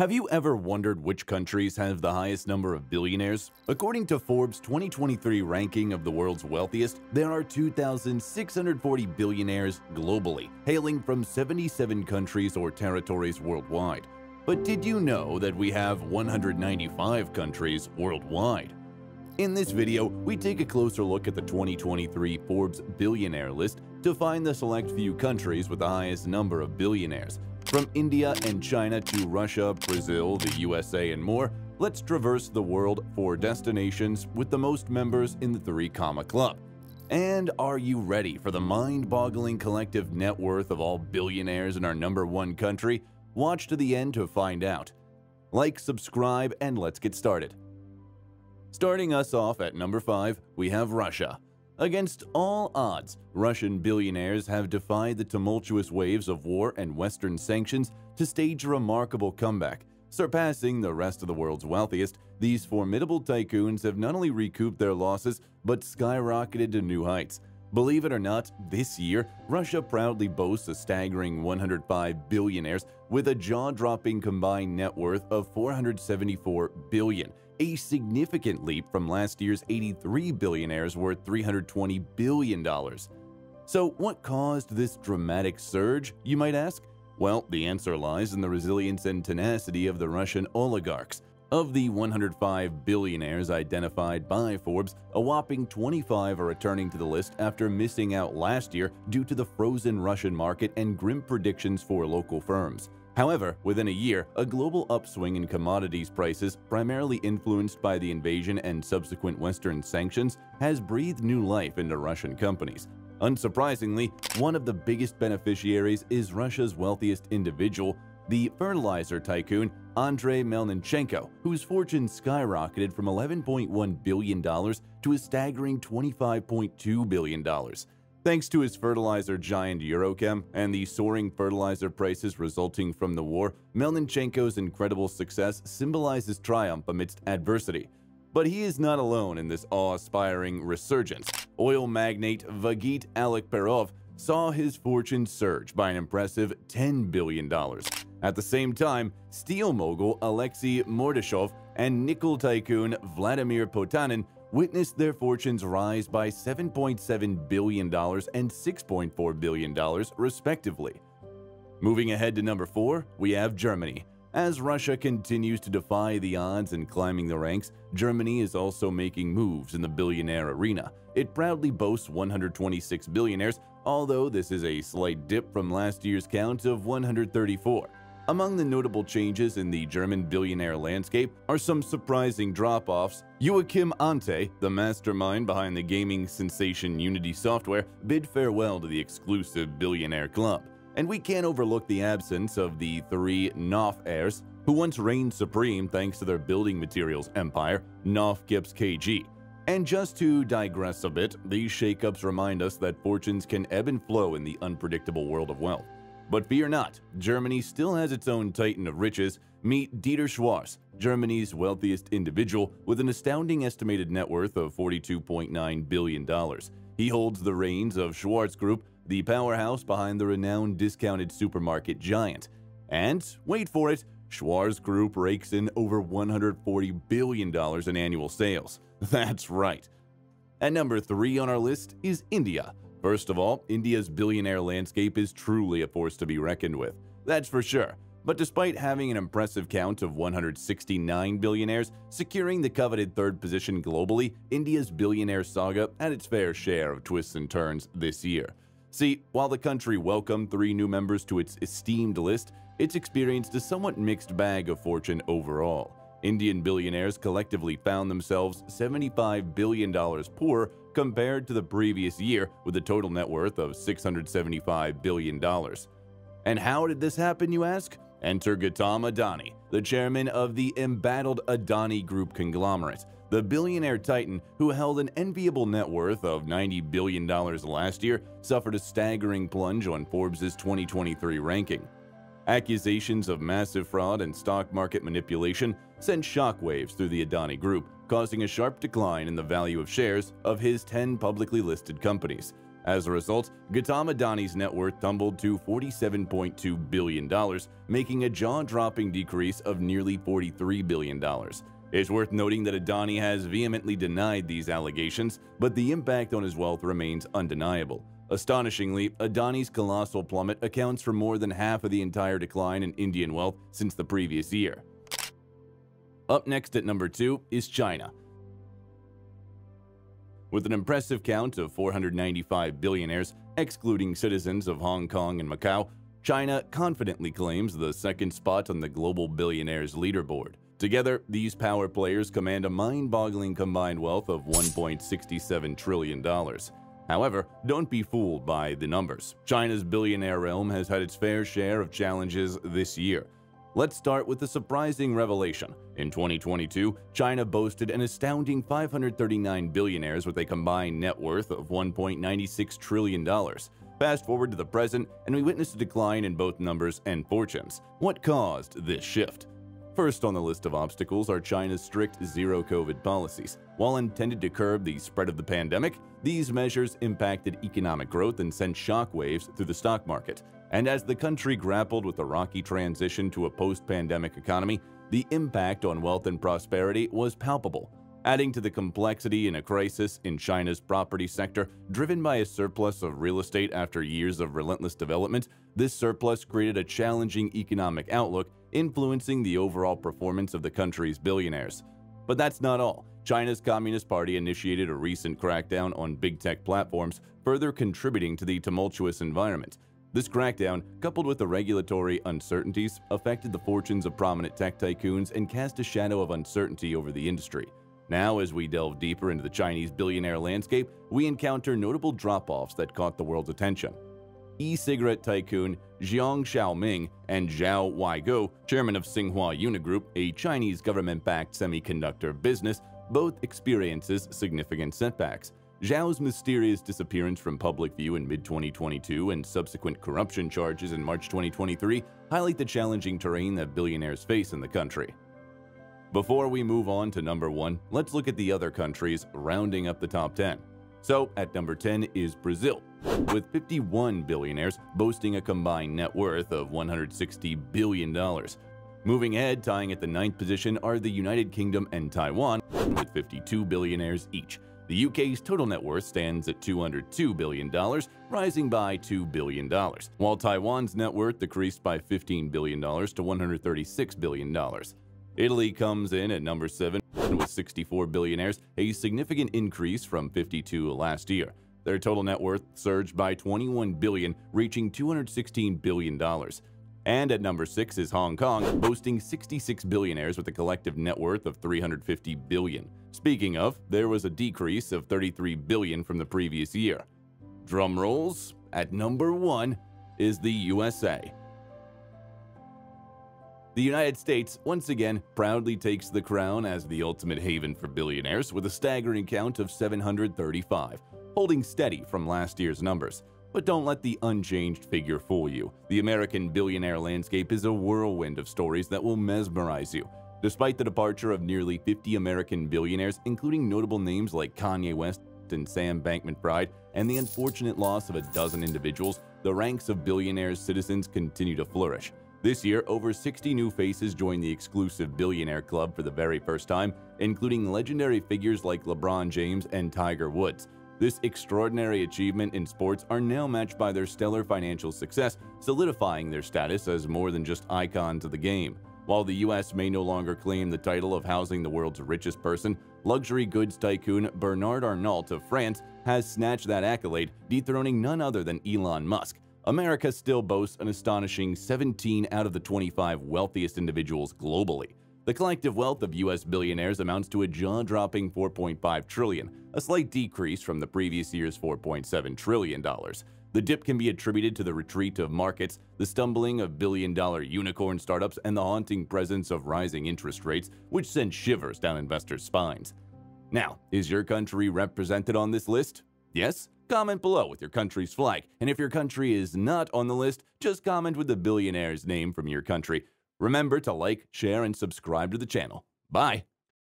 Have you ever wondered which countries have the highest number of billionaires? According to Forbes' 2023 ranking of the world's wealthiest, there are 2,640 billionaires globally, hailing from 77 countries or territories worldwide. But did you know that we have 195 countries worldwide? In this video, we take a closer look at the 2023 Forbes billionaire list to find the select few countries with the highest number of billionaires. From India and China to Russia, Brazil, the USA, and more, let's traverse the world for destinations with the most members in the 3 Comma Club. And are you ready for the mind-boggling collective net worth of all billionaires in our number one country? Watch to the end to find out. Like, subscribe, and let's get started. Starting us off at number 5, we have Russia. Against all odds, Russian billionaires have defied the tumultuous waves of war and Western sanctions to stage a remarkable comeback. Surpassing the rest of the world's wealthiest, these formidable tycoons have not only recouped their losses, but skyrocketed to new heights. Believe it or not, this year, Russia proudly boasts a staggering 105 billionaires with a jaw-dropping combined net worth of 474 billion, a significant leap from last year's 83 billionaires worth $320 billion. So what caused this dramatic surge, you might ask? Well, the answer lies in the resilience and tenacity of the Russian oligarchs. Of the 105 billionaires identified by Forbes, a whopping 25 are returning to the list after missing out last year due to the frozen Russian market and grim predictions for local firms. However, within a year, a global upswing in commodities prices, primarily influenced by the invasion and subsequent Western sanctions, has breathed new life into Russian companies. Unsurprisingly, one of the biggest beneficiaries is Russia's wealthiest individual, the fertilizer tycoon Andrei Melnichenko, whose fortune skyrocketed from $11.1 billion to a staggering $25.2 billion. Thanks to his fertilizer giant Eurochem and the soaring fertilizer prices resulting from the war, Melnichenko's incredible success symbolizes triumph amidst adversity. But he is not alone in this awe-inspiring resurgence. Oil magnate Vagit Alekperov saw his fortune surge by an impressive $10 billion. At the same time, steel mogul Alexei Mordashov and nickel tycoon Vladimir Potanin witnessed their fortunes rise by $7.7 billion and $6.4 billion, respectively. Moving ahead to number 4, we have Germany. As Russia continues to defy the odds and climbing the ranks, Germany is also making moves in the billionaire arena. It proudly boasts 126 billionaires, although this is a slight dip from last year's count of 134. Among the notable changes in the German billionaire landscape are some surprising drop-offs. Joachim Ante, the mastermind behind the gaming sensation Unity software, bid farewell to the exclusive billionaire club. And we can't overlook the absence of the three Knauf heirs, who once reigned supreme thanks to their building materials empire, Knauf Gips KG. And just to digress a bit, these shakeups remind us that fortunes can ebb and flow in the unpredictable world of wealth. But fear not, Germany still has its own titan of riches. Meet Dieter Schwarz, Germany's wealthiest individual with an astounding estimated net worth of $42.9 billion. He holds the reins of Schwarz Group, the powerhouse behind the renowned discounted supermarket giant. And, wait for it, Schwarz Group rakes in over $140 billion in annual sales. That's right. At number 3 on our list is India, First of all, India's billionaire landscape is truly a force to be reckoned with. That's for sure. But despite having an impressive count of 169 billionaires, securing the coveted third position globally, India's billionaire saga had its fair share of twists and turns this year. See, while the country welcomed three new members to its esteemed list, it's experienced a somewhat mixed bag of fortune overall. Indian billionaires collectively found themselves $75 billion poorer compared to the previous year with a total net worth of $675 billion. And how did this happen, you ask? Enter Gautam Adani, the chairman of the embattled Adani Group conglomerate, the billionaire titan who held an enviable net worth of $90 billion last year suffered a staggering plunge on Forbes' 2023 ranking. Accusations of massive fraud and stock market manipulation sent shockwaves through the Adani Group, causing a sharp decline in the value of shares of his 10 publicly listed companies. As a result, Gautam Adani's net worth tumbled to $47.2 billion, making a jaw-dropping decrease of nearly $43 billion. It's worth noting that Adani has vehemently denied these allegations, but the impact on his wealth remains undeniable. Astonishingly, Adani's colossal plummet accounts for more than half of the entire decline in Indian wealth since the previous year. Up next at number 2 is China. With an impressive count of 495 billionaires, excluding citizens of Hong Kong and Macau, China confidently claims the second spot on the global billionaires leaderboard. Together, these power players command a mind-boggling combined wealth of $1.67 trillion. However, don't be fooled by the numbers. China's billionaire realm has had its fair share of challenges this year. Let's start with a surprising revelation. In 2022, China boasted an astounding 539 billionaires with a combined net worth of $1.96 trillion. Fast forward to the present, and we witnessed a decline in both numbers and fortunes. What caused this shift? First on the list of obstacles are China's strict zero COVID policies. While intended to curb the spread of the pandemic, these measures impacted economic growth and sent shockwaves through the stock market. And as the country grappled with the rocky transition to a post-pandemic economy, the impact on wealth and prosperity was palpable. Adding to the complexity in a crisis in China's property sector, driven by a surplus of real estate after years of relentless development, this surplus created a challenging economic outlook influencing the overall performance of the country's billionaires. But that's not all. China's Communist Party initiated a recent crackdown on big tech platforms, further contributing to the tumultuous environment. This crackdown, coupled with the regulatory uncertainties, affected the fortunes of prominent tech tycoons and cast a shadow of uncertainty over the industry. Now, as we delve deeper into the Chinese billionaire landscape, we encounter notable drop-offs that caught the world's attention e-cigarette tycoon Jiang Xiaoming and Zhao Weiguo, chairman of Tsinghua Unigroup, a Chinese government-backed semiconductor business, both experiences significant setbacks. Zhao's mysterious disappearance from public view in mid-2022 and subsequent corruption charges in March 2023 highlight the challenging terrain that billionaires face in the country. Before we move on to number 1, let's look at the other countries rounding up the top 10. So, at number 10 is Brazil, with 51 billionaires boasting a combined net worth of $160 billion. Moving ahead, tying at the ninth position are the United Kingdom and Taiwan, with 52 billionaires each. The UK's total net worth stands at $202 billion, rising by $2 billion, while Taiwan's net worth decreased by $15 billion to $136 billion. Italy comes in at number 7 with 64 billionaires, a significant increase from 52 last year. Their total net worth surged by 21 billion, reaching 216 billion dollars. And at number 6 is Hong Kong, boasting 66 billionaires with a collective net worth of 350 billion. Speaking of, there was a decrease of 33 billion from the previous year. Drum rolls, at number 1 is the USA. The United States once again proudly takes the crown as the ultimate haven for billionaires with a staggering count of 735, holding steady from last year's numbers. But don't let the unchanged figure fool you. The American billionaire landscape is a whirlwind of stories that will mesmerize you. Despite the departure of nearly 50 American billionaires, including notable names like Kanye West and Sam Bankman-Fried, and the unfortunate loss of a dozen individuals, the ranks of billionaires' citizens continue to flourish. This year, over 60 new faces joined the exclusive Billionaire Club for the very first time, including legendary figures like LeBron James and Tiger Woods. This extraordinary achievement in sports are now matched by their stellar financial success, solidifying their status as more than just icons of the game. While the US may no longer claim the title of housing the world's richest person, luxury goods tycoon Bernard Arnault of France has snatched that accolade, dethroning none other than Elon Musk. America still boasts an astonishing 17 out of the 25 wealthiest individuals globally. The collective wealth of U.S. billionaires amounts to a jaw-dropping 4.5 trillion, a slight decrease from the previous year's 4.7 trillion dollars. The dip can be attributed to the retreat of markets, the stumbling of billion-dollar unicorn startups, and the haunting presence of rising interest rates, which send shivers down investors' spines. Now, is your country represented on this list? Yes? Comment below with your country's flag, and if your country is not on the list, just comment with the billionaire's name from your country. Remember to like, share, and subscribe to the channel. Bye!